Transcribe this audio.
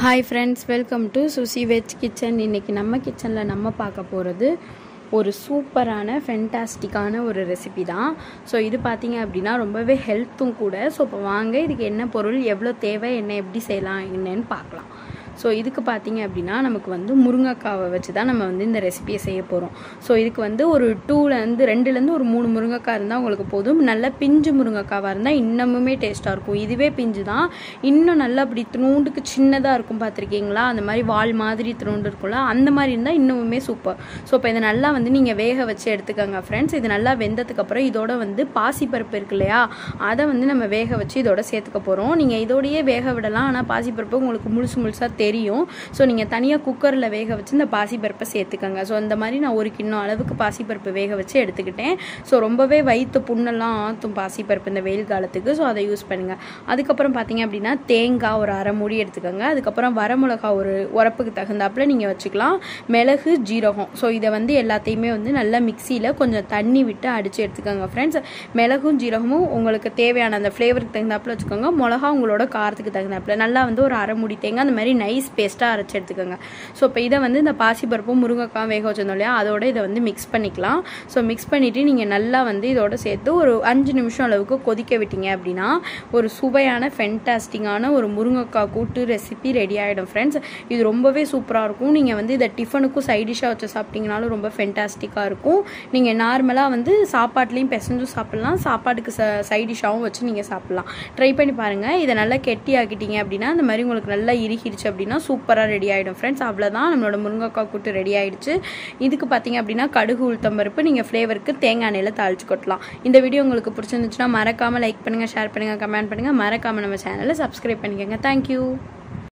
Hi friends welcome to Suchi veg kitchen இன்றைக்கி நம்ம கிச்சனில் நம்ம பார்க்க போகிறது ஒரு சூப்பரான ஃபென்டாஸ்டிக்கான ஒரு ரெசிபி தான். ஸோ இது பார்த்திங்க அப்படின்னா ரொம்பவே ஹெல்த்தும் கூட. ஸோ இப்போ வாங்க இதுக்கு என்ன பொருள் எவ்வளோ தேவை என்ன எப்படி செய்யலாம் என்னன்னு பார்க்கலாம். ஸோ இதுக்கு பார்த்தீங்க அப்படின்னா நமக்கு வந்து முருங்கைக்காவை வச்சு தான் நம்ம வந்து இந்த ரெசிபியை செய்ய போகிறோம் ஸோ இதுக்கு வந்து ஒரு டூலேருந்து ரெண்டுலேருந்து ஒரு மூணு முருங்கைக்காய் இருந்தால் உங்களுக்கு போதும். நல்ல பிஞ்சு முருங்கைக்காவாக இருந்தால் இன்னமுமே டேஸ்ட்டாக இருக்கும். இதுவே பிஞ்சு தான் இன்னும் நல்லா அப்படி திருண்டுக்கு சின்னதாக இருக்கும் பார்த்துருக்கீங்களா? அந்த மாதிரி வால் மாதிரி திருண்டு இருக்கும்ல அந்த மாதிரி இருந்தால் இன்னமுமே சூப்பர் ஸோ இப்போ இதை நல்லா வந்து நீங்கள் வேக வச்சு எடுத்துக்கோங்க ஃப்ரெண்ட்ஸ் இது நல்லா வெந்ததுக்கப்புறம் இதோட வந்து பாசிப்பருப்பு இருக்கு இல்லையா? அதை வந்து நம்ம வேக வச்சு இதோட சேர்த்துக்க போகிறோம் நீங்கள் இதோடையே வேக விடலாம். ஆனால் பாசிப்பருப்பு உங்களுக்கு முழுசு முழுசாக தெரியும். ஸோ நீங்கள் தனியாக குக்கரில் வேக வச்சு இந்த பாசிப்பருப்பை சேர்த்துக்கோங்க. ஸோ அந்த மாதிரி நான் ஒரு கிண்ணம் அளவுக்கு பாசிப்பருப்பு வேக வச்சு எடுத்துக்கிட்டேன். ஸோ ரொம்பவே வயிற்று புண்ணெல்லாம் ஆற்றும் பாசிப்பருப்பு இந்த வெயில் காலத்துக்கு. ஸோ அதை யூஸ் பண்ணுங்கள் அதுக்கப்புறம் பார்த்தீங்க அப்படின்னா தேங்காய் ஒரு அரை மூடி எடுத்துக்கோங்க. அதுக்கப்புறம் வரமிளகா ஒரு உரப்புக்கு தகுந்தாப்புல நீங்கள் வச்சுக்கலாம். மிளகு ஜீரகம். ஸோ இதை வந்து எல்லாத்தையுமே வந்து நல்லா மிக்சியில் கொஞ்சம் தண்ணி விட்டு அடித்து எடுத்துக்கோங்க ஃப்ரெண்ட்ஸ் மிளகும் ஜீரகமும் உங்களுக்கு தேவையான அந்த ஃப்ளேவருக்கு தகுந்தாப்புல வச்சுக்கோங்க. மிளகா உங்களோட காரத்துக்கு தகுந்தாப்புல. நல்லா வந்து ஒரு அரை மூடி தேங்காய் அந்த மாதிரி நைஸ் பேஸ்ட்டாக அரைச்சி எடுத்துக்கோங்க. ஸோ இப்போ இதை வந்து இந்த பாசிப்பருப்பும் முருங்கைக்காய் வேக வச்சிருந்தோம் இல்லையா? அதோட இதை வந்து மிக்ஸ் பண்ணிக்கலாம். ஸோ மிக்ஸ் பண்ணிவிட்டு நீங்கள் நல்லா வந்து இதோட சேர்த்து ஒரு அஞ்சு நிமிஷம் அளவுக்கு கொதிக்க விட்டீங்க அப்படின்னா ஒரு சுவையான ஃபென்டாஸ்டிங்கான ஒரு முருங்கைக்காய் கூட்டு ரெசிபி ரெடி ஆகிடும் ஃப்ரெண்ட்ஸ் இது ரொம்பவே சூப்பராக இருக்கும். நீங்கள் வந்து இதை டிஃபனுக்கும் சைட் டிஷ்ஷாக வச்சு சாப்பிட்டீங்கனாலும் ரொம்ப ஃபென்டாஸ்டிக்காக இருக்கும். நீங்கள் நார்மலாக வந்து சாப்பாட்லேயும் பிசைஞ்சும் சாப்பிட்லாம். சாப்பாட்டுக்கு ச சைட் டிஷ்ஷாகவும் வச்சு நீங்கள் சாப்பிட்லாம். ட்ரை பண்ணி பாருங்கள் இதை நல்லா கெட்டி ஆக்கிட்டீங்க அப்படின்னா அந்த மாதிரி உங்களுக்கு நல்லா இறுகிடுச்சு அப்படின்னா சூப்பராக ரெடி ஆகிடும் ஃப்ரெண்ட்ஸ் அவ்வளோதான் நம்மளோட முருங்கைக்காய் கூட்டு ரெடி ஆகிடுச்சு இதுக்கு பார்த்தீங்க அப்படின்னா கடுகு உளுத்தம் பருப்பு நீங்கள் ஃப்ளேவருக்கு தேங்காய் எண்ணெயில் தாளிச்சு கொட்டலாம். இந்த வீடியோ உங்களுக்கு பிடிச்சிருந்துச்சுன்னா மறக்காமல் லைக் பண்ணுங்கள் ஷேர் பண்ணுங்கள் கமெண்ட் பண்ணுங்கள் மறக்காமல் நம்ம சேனலை சப்ஸ்கிரைப் பண்ணிக்கோங்க. தேங்க்யூ